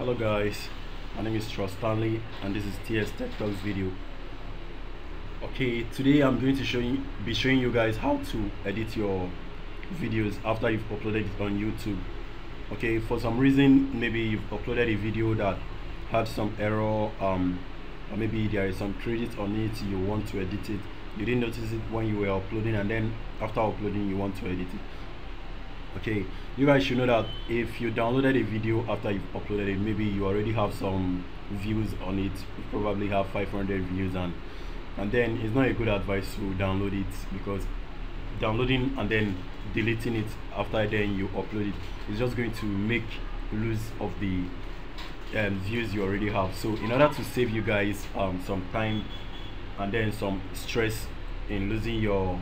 hello guys. My name is Trust Stanley and this is TS Tech Talks video. Okay today I'm going to show you be showing you guys how to edit your videos after you've uploaded it on YouTube. Okay for some reason maybe you've uploaded a video that had some error um or maybe there is some credit on it you want to edit it. You didn't notice it when you were uploading and then after uploading you want to edit it okay you guys should know that if you downloaded a video after you've uploaded it maybe you already have some views on it. You probably have 500 views and and then it's not a good advice to download it because downloading and then deleting it after then you upload it is just going to make lose of the um, views you already have. So in order to save you guys um, some time and then some stress in losing your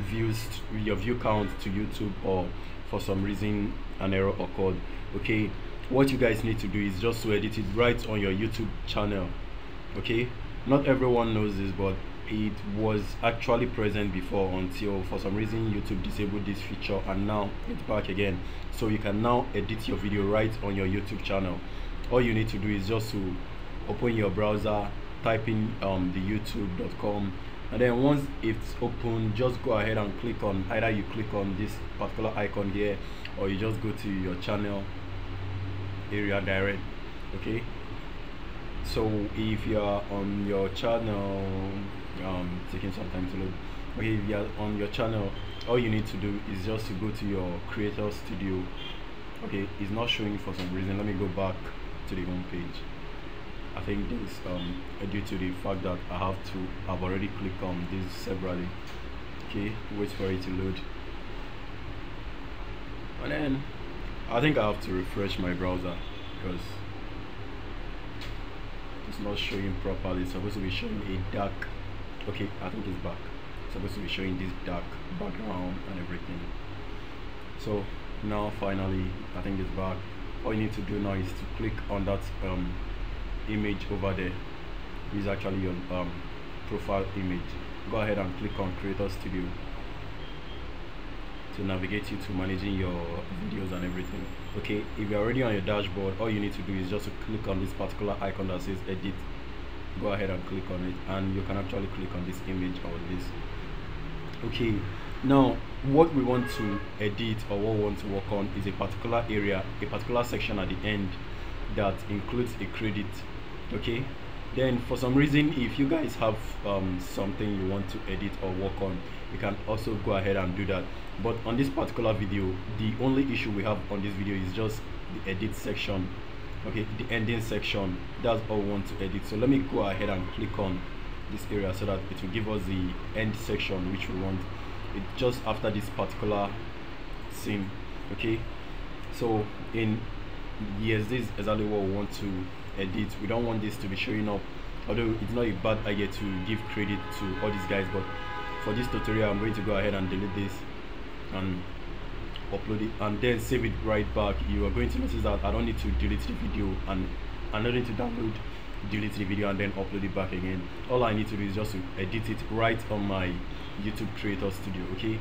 views your view count to youtube or for some reason an error occurred. Okay what you guys need to do is just to edit it right on your youtube channel. Okay not everyone knows this but it was actually present before until for some reason youtube disabled this feature and now it's back again. So you can now edit your video right on your youtube channel. All you need to do is just to open your browser type in um, the youtube.com and then once it's open just go ahead and click on either you click on this particular icon here or you just go to your channel area direct okay? So if you are on your channel um taking some time to load okay if you are on your channel all you need to do is just to go to your creator studio okay? It's not showing for some reason. Let me go back to the home page I think this um due to the fact that I have to I've already clicked on this separately. Okay wait for it to load. And then I think I have to refresh my browser because it's not showing properly. It's supposed to be showing a dark okay I think it's back. It's supposed to be showing this dark background and everything. So now finally I think it's back. All you need to do now is to click on that um image over there. Is actually your um, profile image. Go ahead and click on creator studio to navigate you to managing your videos and everything. Okay if you're already on your dashboard all you need to do is just to click on this particular icon that says edit. Go ahead and click on it and you can actually click on this image or this. Okay now what we want to edit or what we want to work on is a particular area a particular section at the end that includes a credit okay. Then for some reason if you guys have um, something you want to edit or work on you can also go ahead and do that. But on this particular video the only issue we have on this video is just the edit section. Okay the ending section. That's all we want to edit. So let me go ahead and click on this area so that it will give us the end section which we want. It just after this particular scene. Okay. So in yes this is exactly what we want to edit. We don't want this to be showing up. Although it's not a bad idea to give credit to all these guys but for this tutorial i'm going to go ahead and delete this and upload it and then save it right back. You are going to notice that i don't need to delete the video and i'm not need to download delete the video and then upload it back again. All i need to do is just to edit it right on my youtube creator studio okay?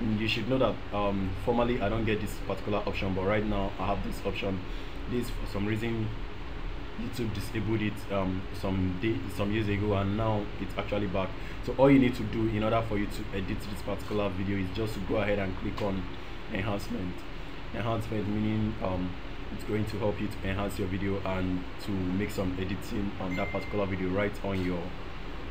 And you should know that um formally i don't get this particular option but right now i have this option. This for some reason youtube disabled it um some day some years ago and now it's actually back. So all you need to do in order for you to edit this particular video is just to go ahead and click on enhancement. Enhancement meaning um it's going to help you to enhance your video and to make some editing on that particular video right on your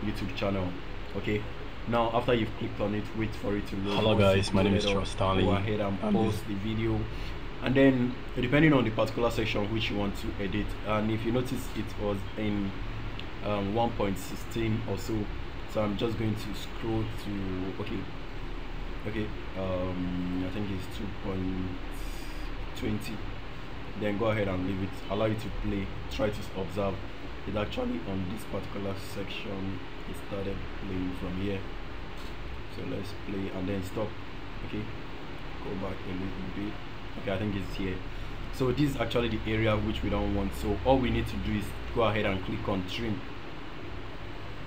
youtube channel okay? Now after you've clicked on it wait for it to load. Hello guys. my name is Trust Stanley go ahead and post the video and then depending on the particular section which you want to edit and if you notice it was in um, 1.16 or so so i'm just going to scroll to okay. Okay um, i think it's 2.20 then go ahead and leave it allow it to play try to observe. It actually on this particular section it started playing from here. So let's play and then stop. Okay go back a little bit okay i think it's here. So this is actually the area which we don't want. So all we need to do is go ahead and click on trim.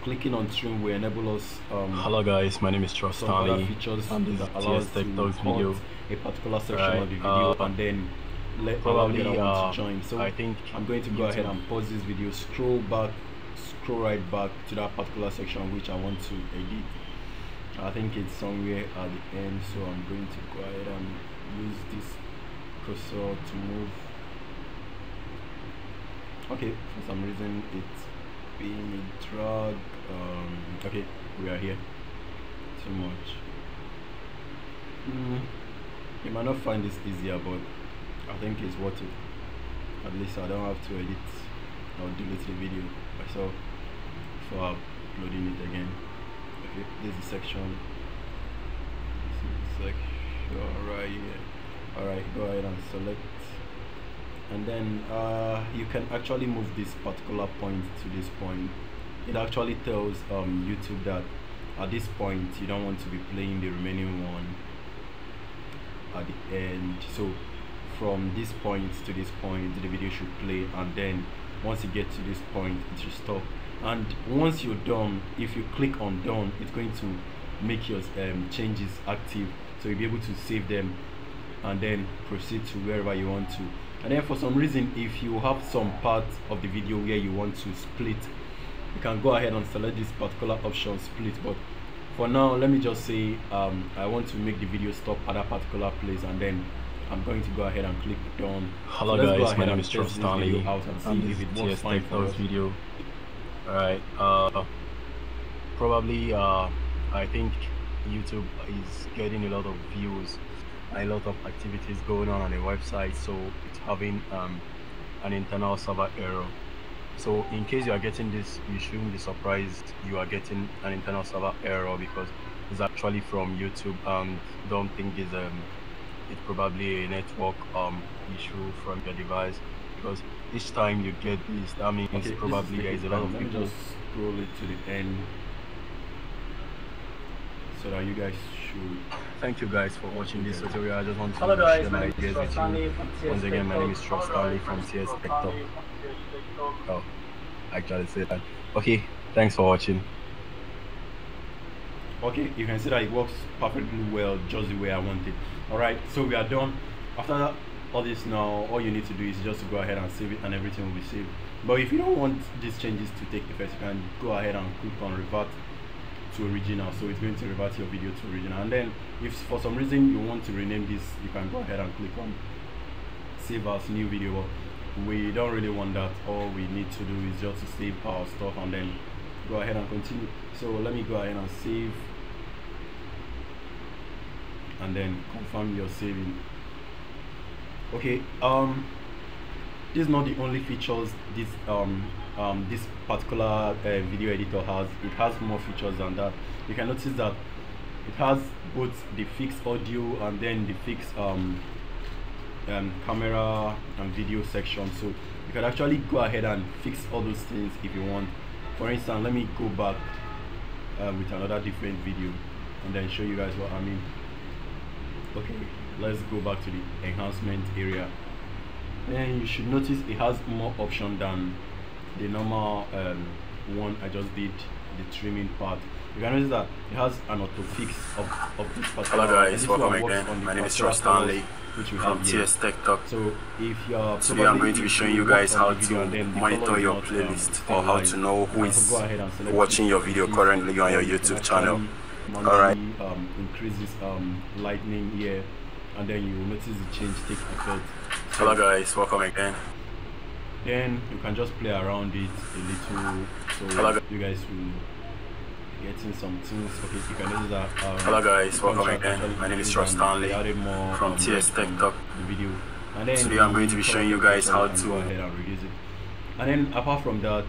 Clicking on trim will enable us um, hello guys. My name is Trust Stanley features and this allows Tech to Talks video. a particular section right, of the video uh, and then let allow the Probably, uh, to join. So I think I'm going to go ahead and pause this video, scroll back, scroll right back to that particular section which I want to edit. I think it's somewhere at the end, so I'm going to go ahead and use this cursor to move. Okay, for some reason it's being drag. Um, okay, we are here. Too much. Mm, you might not find this easier, but I think it's worth it. At least I don't have to edit or delete the video myself for uploading it again. Okay, this is section. This is section right here. Alright, go ahead and select. And then uh, you can actually move this particular point to this point. It actually tells um, YouTube that at this point you don't want to be playing the remaining one at the end so from this point to this point the video should play and then once you get to this point it should stop and once you're done if you click on done it's going to make your um, changes active so you'll be able to save them and then proceed to wherever you want to and then for some reason if you have some part of the video where you want to split you can go ahead and select this particular option split but for now let me just say um, I want to make the video stop at that particular place and then I'm going to go ahead and click done Hello So guys, my name is this Stanley. out and see and if it works fine for us. video. Alright, uh, probably uh, I think YouTube is getting a lot of views, a lot of activities going on on the website, so it's having um, an internal server error. So in case you are getting this, you shouldn't be surprised you are getting an internal server error because it's actually from YouTube and don't think it's um it's probably a network um issue from your device because each time you get this that means Okay, probably there is a lot of Let me people just scroll it to the end so that you guys thank you guys for watching this tutorial. I just want to Hello guys, share my my name is ideas with you. once again my name is. Troy Stanley from TS Tech Talk oh I actually said that. Okay thanks for watching. Okay you can see that it works perfectly well just the way i want it. All right so we are done. After that all this now all you need to do is just to go ahead and save it and everything will be saved. But if you don't want these changes to take effect you can go ahead and click on revert to original so it's going to revert your video to original. And then if for some reason you want to rename this you can go ahead and click on save as new video. We don't really want that. All we need to do is just to save our stuff and then go ahead and continue. So let me go ahead and save and then confirm your saving. Okay um this is not the only features this um um this particular uh, video editor has it has more features than that. You can notice that it has both the fixed audio and then the fixed um um, camera and video section. So you can actually go ahead and fix all those things if you want. For instance let me go back uh, with another different video and then show you guys what I mean. Okay let's go back to the enhancement area. And you should notice it has more option than the normal um, one I just did the trimming part you can notice that it has an auto fix of, of this particular hello guys welcome again my name is particular Stanley which we from. TS Tech Talk So if you're Today I'm going to be showing you guys how the video and to monitor your playlist or how to know who is go ahead and watching your video currently on your YouTube channel. Alright. Um, increase this um, lightning here and then you will notice the change take effect. Hello guys welcome again then you can just play around it a little so you guys will be getting some things okay you can notice that um, Hello, guys. Welcome again. My name is increased Troy and they Stanley more, from um, TS Tech Talk. the video and then Today I'm going to be showing you guys how to- go ahead and reduce it and then apart from that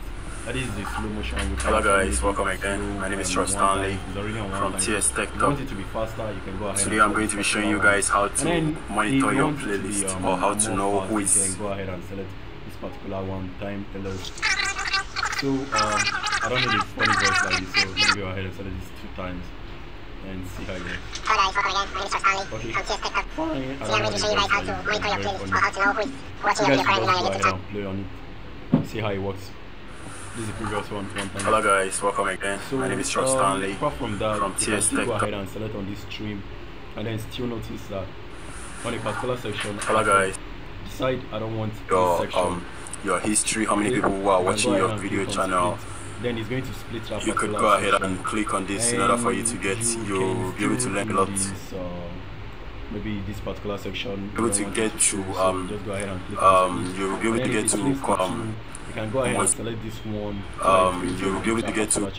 that is the slow motion Hello, guys. welcome again. My name is one Stanley time. It's already on one from. TS Tech Talk. to be faster you can go ahead Today I'm going to be showing you guys how to monitor you your want it to be, playlist um, or how to know who is go ahead and select particular one time alert so um, I don't know the funny voice like this so let me go ahead and select this two times and see how it goes. Hello guys, welcome again. My Troy Stanley Okay. Tech Talk. fine I'm going to show you guys how to monitor your playlist or how to know who is watching your video should currently just go on your ahead YouTube channel. play on it. See how it works. This is the previous one one time. Hello guys. Welcome again. So my name is Troy um, Stanley apart from that from you can still go ahead and select on this stream and then still notice that on a particular section hello guys decide I don't want your this section. um your history, how many people who are You can go watching your video channel. split. Then it's going to split that You could go ahead section. and click on this in order for you to get you you'll be able to learn a lot. this, uh, maybe this particular section you able to get it to, show, so um, just go ahead and click Um, you'll be able to get to um you, can go ahead and select this one um, you'll be able to get to-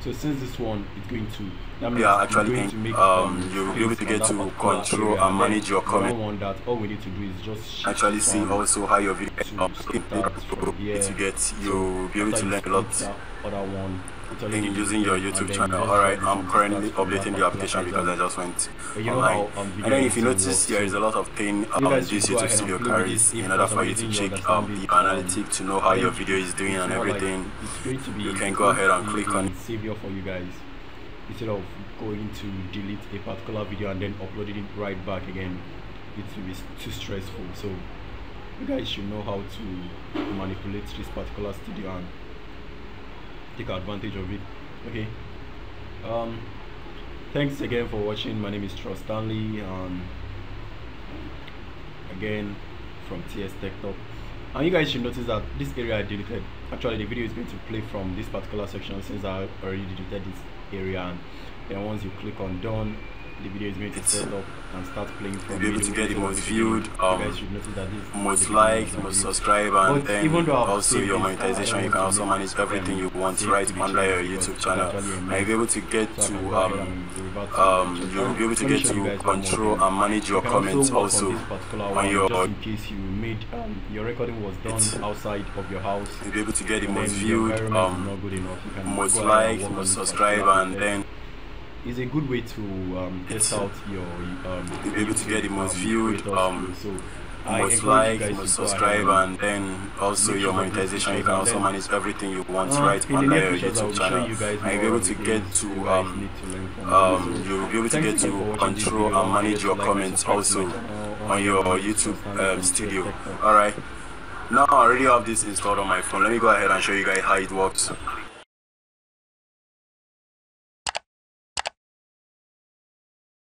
so since this one is going to that means Yeah, actually, going to make um, you'll be able to get to control area. and manage your Then we don't comment. want that all we need to do is just actually see also how your video to um, skip that from here. to get you'll be able to learn a lot other one in using your YouTube channel. Alright, I'm currently updating the application because I just went online. um, And then if you notice there is a lot of thing um, guys this YouTube Studio carries in order for you to check um, the um, analytics to know how your video is doing and everything. it's going to be You can go ahead and click on- savior for you guys instead of going to delete a particular video and then uploading it right back again it will be too stressful. So you guys should know how to manipulate this particular studio and take advantage of it okay? Um thanks again for watching. My name is Trust Stanley and again from TS Tech Talk and you guys should notice that this area I deleted actually the video is going to play from this particular section since I already deleted this area. And then once you click on done the video is going to set up and start playing from You'll be able to get the most viewed, um, guys should notice that this most liked, most video. subscribed, and then even though also your monetization. You can also manage everything you want right under your YouTube channel. And you'll be able to get to can go ahead um to um you'll be able to get to guys one more control and manage your You can also comments also on this particular on one your in case you made um, your recording was done outside of your house you'll be able to get the most viewed, um not good enough you can most liked, most this subscribed, and then it's a good way to um, test out your um, You'll be able to get the most um, viewed, um, so most encourage you liked, guys most to go ahead subscribed, and and then also your sure that this monetization. You can also manage everything you want Uh, right under your pictures, I will YouTube channel. You and you'll be able to get to um, to um you'll be able to get to for watching this control and manage your like comments also on your YouTube um, studio. Talk. Alright. Now I already have this installed on my phone. Let me go ahead and show you guys how it works.